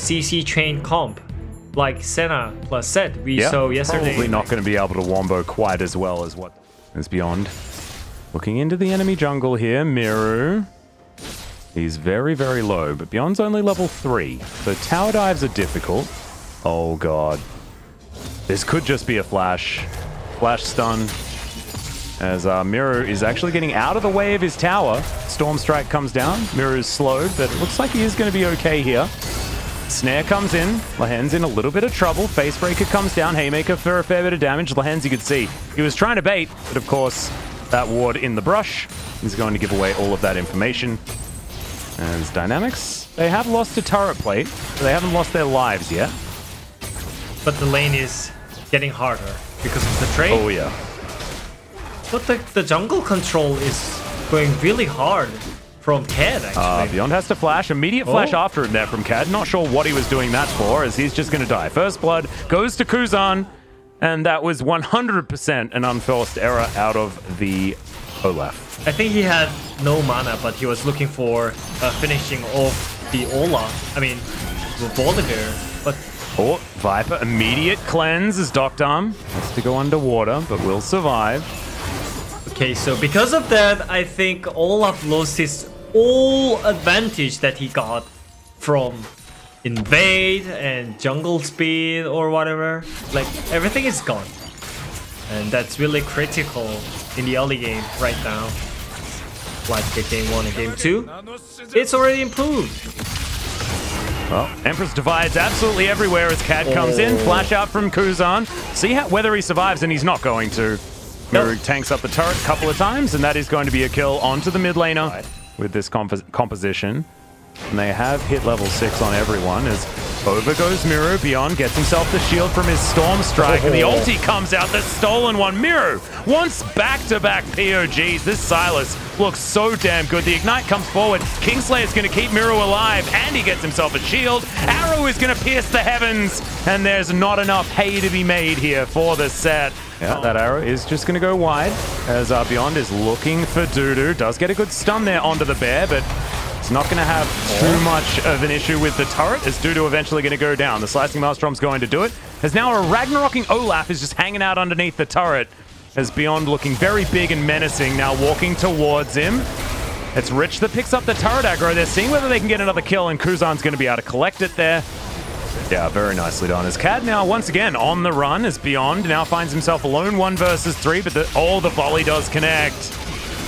CC chain comp, like Senna plus Sett we Yeah, saw yesterday. Probably not going to be able to wombo quite as well as what is beyond. Looking into the enemy jungle here, Mireu. He's very, very low, but Beyond's only level 3. So tower dives are difficult. Oh god. This could just be a flash. Flash stun. As uh, Mireu is actually getting out of the way of his tower. Storm Strike comes down. Mireu's slowed, but it looks like he is going to be okay here. Snare comes in. Lehends in a little bit of trouble. Facebreaker comes down. Haymaker for a fair bit of damage. Lehends, you could see, he was trying to bait, but of course, that ward in the brush is going to give away all of that information. As Dynamics, they have lost a turret plate, but they haven't lost their lives yet. But the lane is getting harder because of the trade. Oh, yeah. But the, the jungle control is going really hard from Cad, actually. Uh, Beyond has to flash. Immediate flash Oh. after him there from Cad. Not sure what he was doing that for, as he's just going to die. First blood goes to Kuzan, and that was 100% an unforced error out of the Olaf. I think he had no mana, but he was looking for a finishing off the Olaf. I mean, the Volibear. But Oh, Viper, immediate cleanse as Deokdam has to go underwater, but will survive. okay, so because of that, I think Olaf lost his all advantage that he got from invade and jungle speed or whatever. Like everything is gone, and that's really critical in the early game right now. Like the game one and game two, it's already improved. Well, Emperor's Divide absolutely everywhere as Cad comes in. Oh. Flash out from Kuzan. See how, whether he survives, and he's not going to. Mireu tanks up the turret a couple of times, and that is going to be a kill onto the mid laner with this compos composition. And they have hit level 6 on everyone as over goes Mireu. Beyond gets himself the shield from his Storm Strike, and the Oh. ulti comes out, the stolen one. Mireu wants back-to-back POGs. This Sylas looks so damn good. The Ignite comes forward. Kingslayer's going to keep Mireu alive, and he gets himself a shield. Arrow is going to pierce the heavens, and there's not enough hay to be made here for the Sett. Yeah, that arrow is just going to go wide as uh, Beyond is looking for Dudu. Does get a good stun there onto the bear, but it's not going to have too much of an issue with the turret as Dudu eventually going to go down. The Slicing Maelstrom's going to do it. As now a Ragnaroking Olaf is just hanging out underneath the turret as Beyond looking very big and menacing, now walking towards him. It's Rich that picks up the turret aggro. They're seeing whether they can get another kill, and Kuzan's going to be able to collect it there. Yeah, very nicely done. As Cad now once again on the run as Beyond now finds himself alone one versus three, but the, oh, the volley does connect.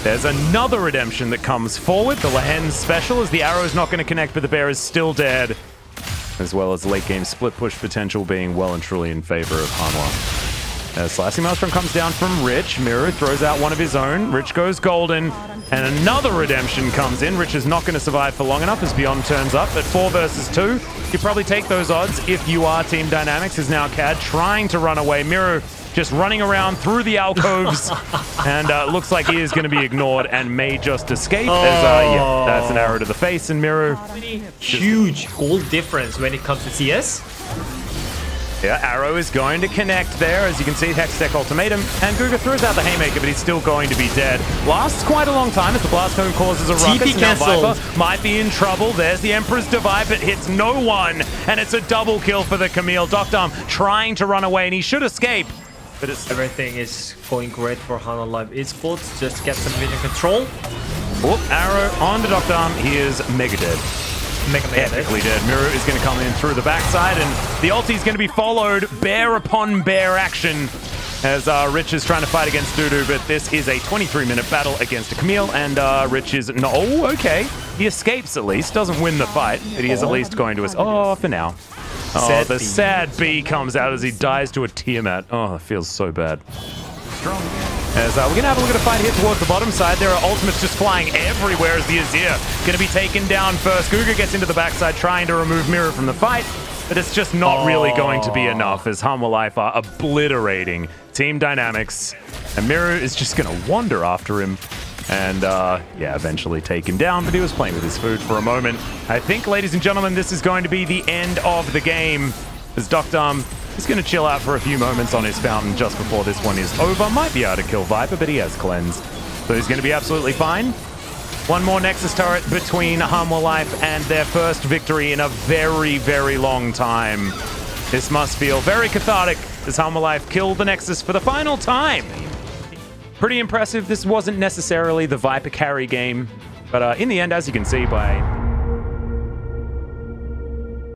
There's another redemption that comes forward. The Lehends special as the arrow is not going to connect, but the bear is still dead. As well as late game split push potential being well and truly in favor of Hanwha. As Slicing Maelstrom comes down from Rich, Mireu throws out one of his own. Rich goes golden, and another redemption comes in. Rich is not going to survive for long enough as Beyond turns up at four versus two. You probably take those odds if you are Team Dynamics. Is now Cad trying to run away. Mireu just running around through the alcoves, and uh, looks like he is going to be ignored and may just escape. As, uh, yeah, that's an arrow to the face, and Mireu Huge goal difference when it comes to CS. Yeah, Arrow is going to connect there. As you can see, Hextech Ultimatum. And GuGer throws out the Haymaker, but he's still going to be dead. Lasts quite a long time as the Blast Cone causes a ruckus. TP Now cancelled. Viper might be in trouble. There's the Emperor's Divide, but hits no one. And it's a double kill for the Camille. Deokdam trying to run away, and he should escape. But it's Everything is going great for Hanwha Life Esports. Just get some vision control. Whoop, Arrow on the Deokdam. He is mega dead. Mega Man. epically dead. Mireu is going to come in through the backside, and the ulti is going to be followed bear upon bear action as uh, Rich is trying to fight against Dudu, but this is a 23-minute battle against Camille, and uh, Rich is... No, oh, okay. He escapes at least. Doesn't win the fight, but he is at least going to... Es- oh, for now. Oh, the sad B comes out as he dies to a Tiamat. Oh, it feels so bad. As uh, we're going to have a look at a fight here towards the bottom side. There are ultimates just flying everywhere as the Azir going to be taken down first. GuGer gets into the backside trying to remove Mireu from the fight, but it's just not really going to be enough as Hanwha Life are obliterating Team Dynamics. And Mireu is just going to wander after him and, uh, yeah, eventually take him down, but he was playing with his food for a moment. I think, ladies and gentlemen, this is going to be the end of the game as Deokdam is going to chill out for a few moments on his fountain just before this one is over. Might be able to kill Viper, but he has cleanse. So he's going to be absolutely fine. One more Nexus turret between Hanwha Life and their first victory in a very, very long time. This must feel very cathartic as Hanwha Life killed the Nexus for the final time. Pretty impressive. This wasn't necessarily the Viper carry game, but uh, in the end, as you can see by